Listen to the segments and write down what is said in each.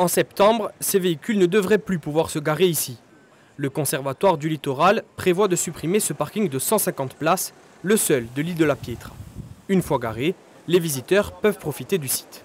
En septembre, ces véhicules ne devraient plus pouvoir se garer ici. Le Conservatoire du littoral prévoit de supprimer ce parking de 150 places, le seul de l'île de la Pietra. Une fois garés, les visiteurs peuvent profiter du site.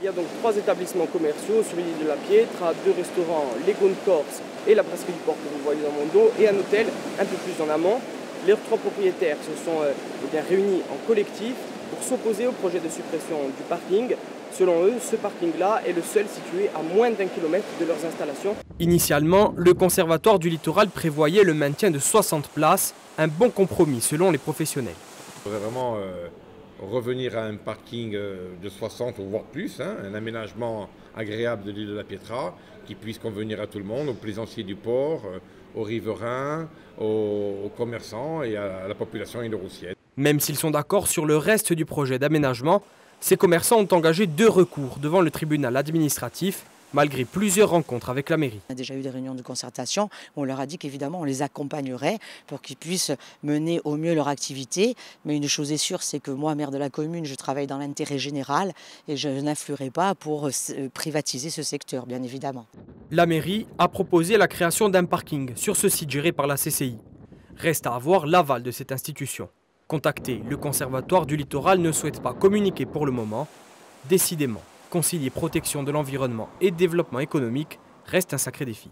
Il y a donc trois établissements commerciaux sur l'île de la Pietra, deux restaurants, l'Egon Corse et la brasserie du port que vous voyez dans mon dos, et un hôtel un peu plus en amont. Les trois propriétaires se sont euh, eh réunis en collectif pour s'opposer au projet de suppression du parking. Selon eux, ce parking-là est le seul situé à moins d'un kilomètre de leurs installations. Initialement, le Conservatoire du littoral prévoyait le maintien de 60 places, un bon compromis selon les professionnels. On pourrait vraiment euh, revenir à un parking euh, de 60 ou voire plus, hein, un aménagement agréable de l'île de la Pietra qui puisse convenir à tout le monde, aux plaisanciers du port, euh, aux riverains, aux, aux commerçants et à la population indoroussienne. Même s'ils sont d'accord sur le reste du projet d'aménagement, ces commerçants ont engagé deux recours devant le tribunal administratif malgré plusieurs rencontres avec la mairie. On a déjà eu des réunions de concertation. On leur a dit qu'évidemment, on les accompagnerait pour qu'ils puissent mener au mieux leur activité. Mais une chose est sûre, c'est que moi, maire de la commune, je travaille dans l'intérêt général et je n'influerai pas pour privatiser ce secteur, bien évidemment. La mairie a proposé la création d'un parking sur ce site géré par la CCI. Reste à avoir l'aval de cette institution. Contacté, le Conservatoire du littoral ne souhaite pas communiquer pour le moment. Décidément, concilier protection de l'environnement et développement économique reste un sacré défi.